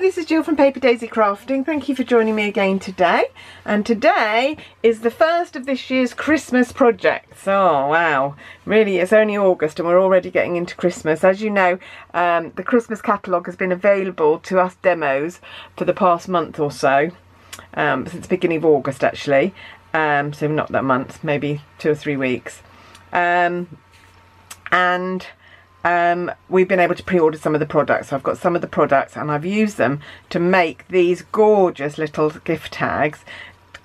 this is Jill from Paper Daisy Crafting. Thank you for joining me again today. And today is the first of this year's Christmas projects. Oh wow, really it's only August and we're already getting into Christmas. As you know, um, the Christmas catalogue has been available to us demos for the past month or so, um, since the beginning of August actually. Um, so not that month, maybe two or three weeks. Um, and um, we've been able to pre-order some of the products. So I've got some of the products and I've used them to make these gorgeous little gift tags.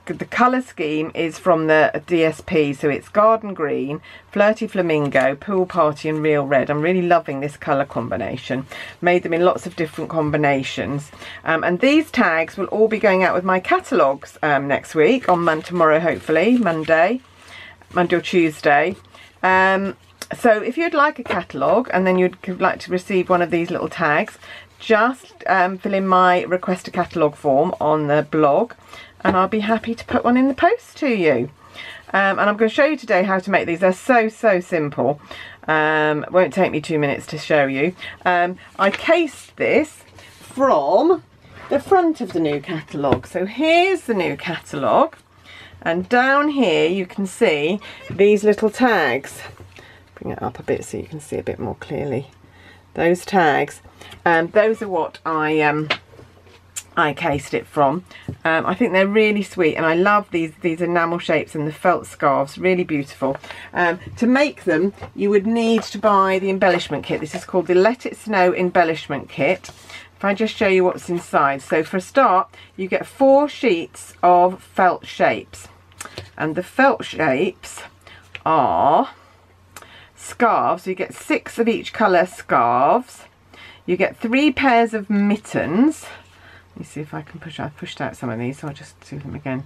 The colour scheme is from the DSP, so it's Garden Green, Flirty Flamingo, Pool Party and Real Red. I'm really loving this colour combination. Made them in lots of different combinations. Um, and these tags will all be going out with my catalogues um, next week, on Monday, tomorrow hopefully, Monday, Monday or Tuesday. Um, so if you'd like a catalogue and then you'd like to receive one of these little tags, just um, fill in my request a catalogue form on the blog and I'll be happy to put one in the post to you. Um, and I'm going to show you today how to make these. They're so, so simple. Um, won't take me two minutes to show you. Um, I cased this from the front of the new catalogue. So here's the new catalogue. And down here you can see these little tags bring it up a bit so you can see a bit more clearly. Those tags um, those are what I um, I cased it from. Um, I think they're really sweet and I love these these enamel shapes and the felt scarves really beautiful. Um, to make them you would need to buy the embellishment kit. This is called the Let It Snow embellishment kit. If I just show you what's inside. So for a start you get four sheets of felt shapes. And the felt shapes are scarves. You get six of each colour scarves. You get three pairs of mittens. Let me see if I can push. I've pushed out some of these, so I'll just do them again.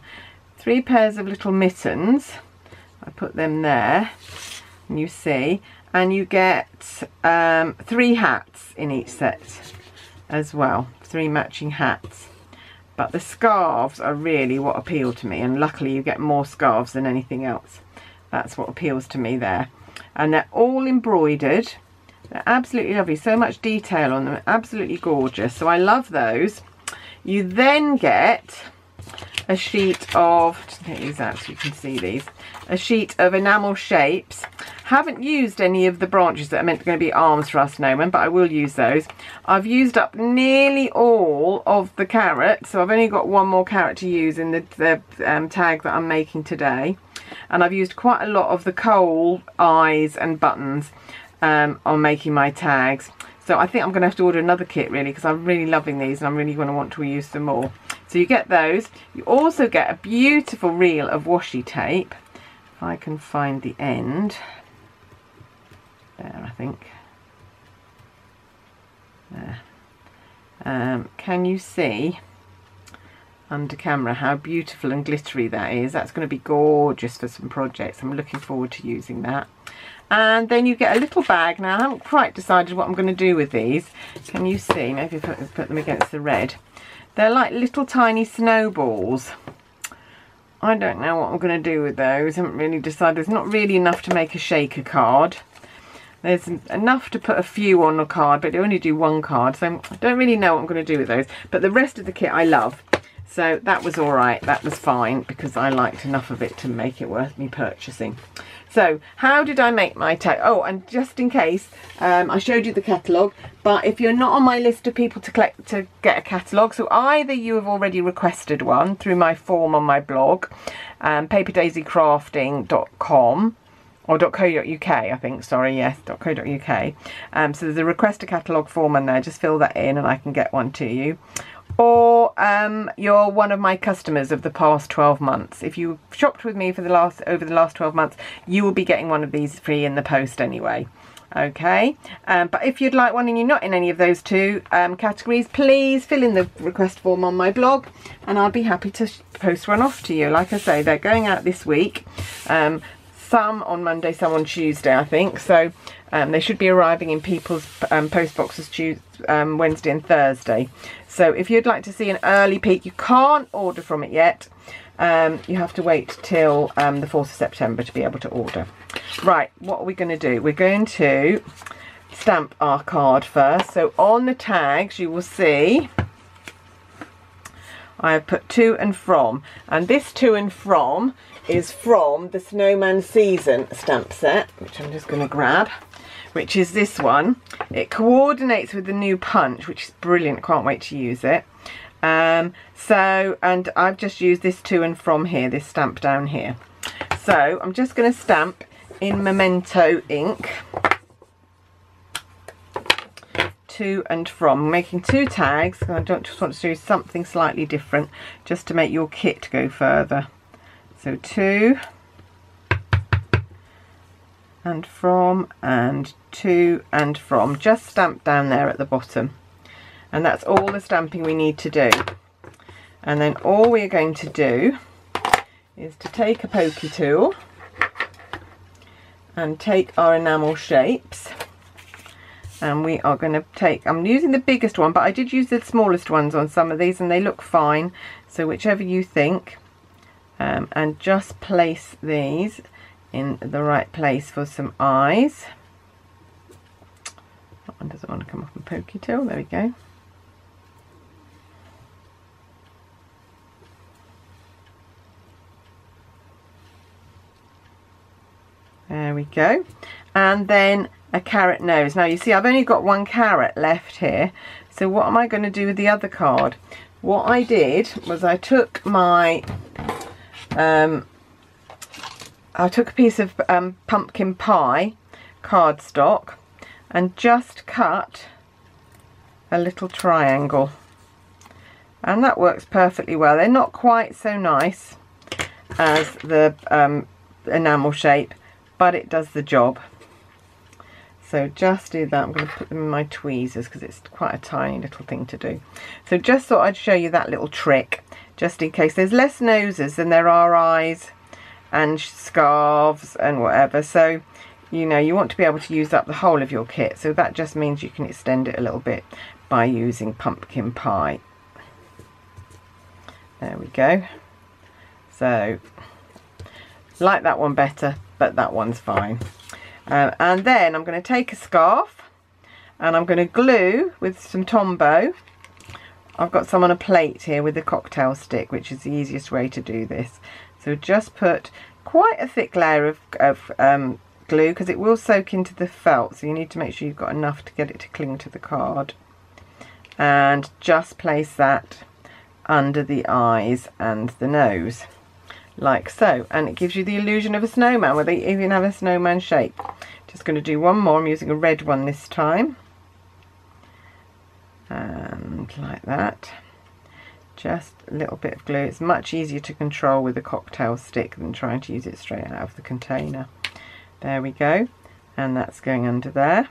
Three pairs of little mittens. I put them there, and you see. And you get um, three hats in each set as well. Three matching hats. But the scarves are really what appeal to me. And luckily you get more scarves than anything else. That's what appeals to me there and they're all embroidered. They're absolutely lovely. So much detail on them. Absolutely gorgeous. So I love those. You then get a sheet of take these out so you can see these. A sheet of enamel shapes. Haven't used any of the branches that are meant to be arms for us snowmen but I will use those. I've used up nearly all of the carrot so I've only got one more carrot to use in the, the um, tag that I'm making today and I've used quite a lot of the coal eyes and buttons um, on making my tags. So I think I'm going to have to order another kit really because I'm really loving these and I'm really going to want to use them more. So you get those. You also get a beautiful reel of washi tape. If I can find the end. There I think. There. Um, can you see under camera how beautiful and glittery that is. That's going to be gorgeous for some projects. I'm looking forward to using that. And then you get a little bag. Now I haven't quite decided what I'm going to do with these. Can you see? Maybe put, them against the red. They're like little tiny snowballs. I don't know what I'm going to do with those. I haven't really decided. There's not really enough to make a shaker card. There's enough to put a few on a card, but they only do one card. So I don't really know what I'm going to do with those. But the rest of the kit I love. So that was all right. That was fine because I liked enough of it to make it worth me purchasing. So how did I make my tag? Oh, and just in case, um, I showed you the catalogue, but if you're not on my list of people to collect to get a catalogue, so either you have already requested one through my form on my blog, um, paperdaisycrafting.com, or .co.uk I think, sorry, yes, .co.uk. Um, so there's a request a catalogue form in there, just fill that in and I can get one to you or um, you're one of my customers of the past 12 months. If you shopped with me for the last over the last 12 months, you will be getting one of these free in the post anyway. Okay, um, but if you'd like one and you're not in any of those two um, categories, please fill in the request form on my blog and I'll be happy to post one off to you. Like I say, they're going out this week. Um, some on Monday, some on Tuesday, I think. So um, they should be arriving in people's um, post boxes Tuesday, um, Wednesday and Thursday. So if you'd like to see an early peek, you can't order from it yet. Um, you have to wait till um, the 4th of September to be able to order. Right, what are we going to do? We're going to stamp our card first. So on the tags you will see I have put to and from and this to and from is from the snowman season stamp set which I'm just going to grab which is this one. It coordinates with the new punch which is brilliant. Can't wait to use it. Um, so and I've just used this to and from here this stamp down here. So I'm just going to stamp in memento ink. To and from. Making two tags I don't just want to do something slightly different just to make your kit go further. So two. And from and to and from. Just stamp down there at the bottom. And that's all the stamping we need to do. And then all we're going to do is to take a pokey tool and take our enamel shapes. And we are going to take I'm using the biggest one but I did use the smallest ones on some of these and they look fine. So whichever you think. Um, and just place these in the right place for some eyes doesn't want to come off the pokey tool there we go there we go and then a carrot nose. Now you see I've only got one carrot left here. So what am I going to do with the other card? What I did was I took my, um, I took a piece of um, pumpkin pie cardstock and just cut a little triangle. And that works perfectly well. They're not quite so nice as the um, enamel shape, but it does the job. So just do that. I'm going to put them in my tweezers because it's quite a tiny little thing to do. So just thought I'd show you that little trick just in case. There's less noses than there are eyes and scarves and whatever. So, you know, you want to be able to use up the whole of your kit. So that just means you can extend it a little bit by using pumpkin pie. There we go. So, like that one better, but that one's fine. Uh, and then I'm going to take a scarf and I'm going to glue with some Tombow. I've got some on a plate here with a cocktail stick, which is the easiest way to do this. So just put quite a thick layer of, of um, glue because it will soak into the felt. So you need to make sure you've got enough to get it to cling to the card. And just place that under the eyes and the nose like so. And it gives you the illusion of a snowman where they even have a snowman shape. Just going to do one more I'm using a red one this time. And like that. Just a little bit of glue. It's much easier to control with a cocktail stick than trying to use it straight out of the container there we go and that's going under there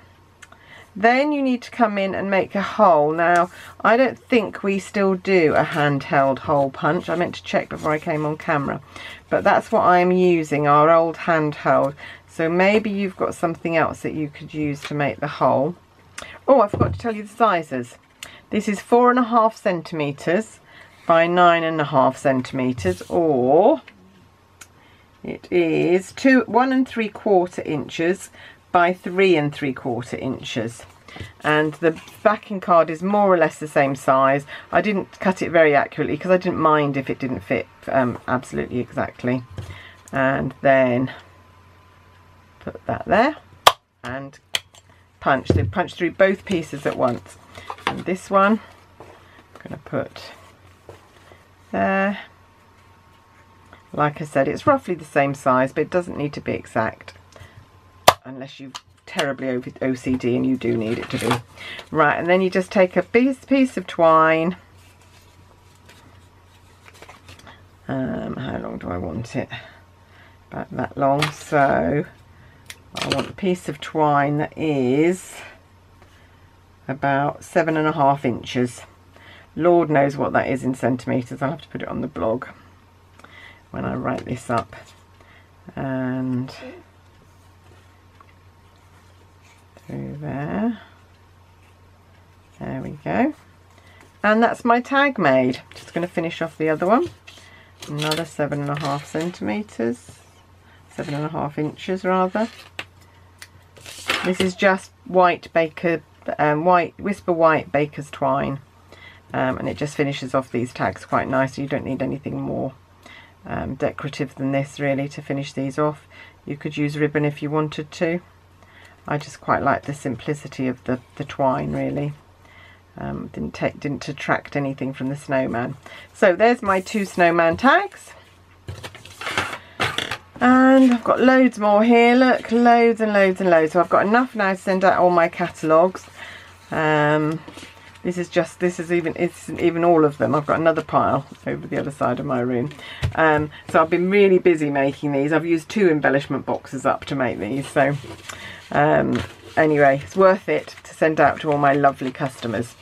then you need to come in and make a hole. Now, I don't think we still do a handheld hole punch. I meant to check before I came on camera. But that's what I'm using, our old handheld. So maybe you've got something else that you could use to make the hole. Oh, I forgot to tell you the sizes. This is four and a half centimetres by nine and a half centimetres or it is two one and three quarter inches by three and three quarter inches. And the backing card is more or less the same size. I didn't cut it very accurately because I didn't mind if it didn't fit um, absolutely exactly. And then put that there and punch so punch through both pieces at once. And this one I'm going to put there like I said it's roughly the same size but it doesn't need to be exact unless you terribly over OCD and you do need it to be. Right, and then you just take a piece, piece of twine. Um, how long do I want it? About that long. So I want a piece of twine that is about seven and a half inches. Lord knows what that is in centimetres. I'll have to put it on the blog when I write this up. And through there. There we go. And that's my tag made. Just going to finish off the other one. Another seven and a half centimetres. Seven and a half inches rather. This is just white baker, um, white whisper white baker's twine. um, and it just finishes off these tags quite nicely. You don't need anything more um, decorative than this really to finish these off. You could use ribbon if you wanted to. I just quite like the simplicity of the, the twine really. Um, didn't take didn't detract anything from the snowman. So there's my two snowman tags. And I've got loads more here, look, loads and loads and loads. So I've got enough now to send out all my catalogues. Um, this is just, this is even, it's even all of them. I've got another pile over the other side of my room. Um, so I've been really busy making these. I've used two embellishment boxes up to make these. So um, anyway, it's worth it to send out to all my lovely customers.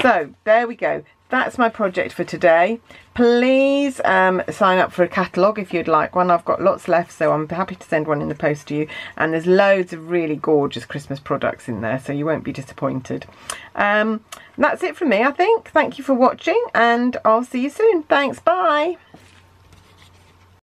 So there we go that's my project for today. Please um, sign up for a catalogue if you'd like one. I've got lots left, so I'm happy to send one in the post to you. And there's loads of really gorgeous Christmas products in there, so you won't be disappointed. Um, that's it from me, I think. Thank you for watching, and I'll see you soon. Thanks, bye.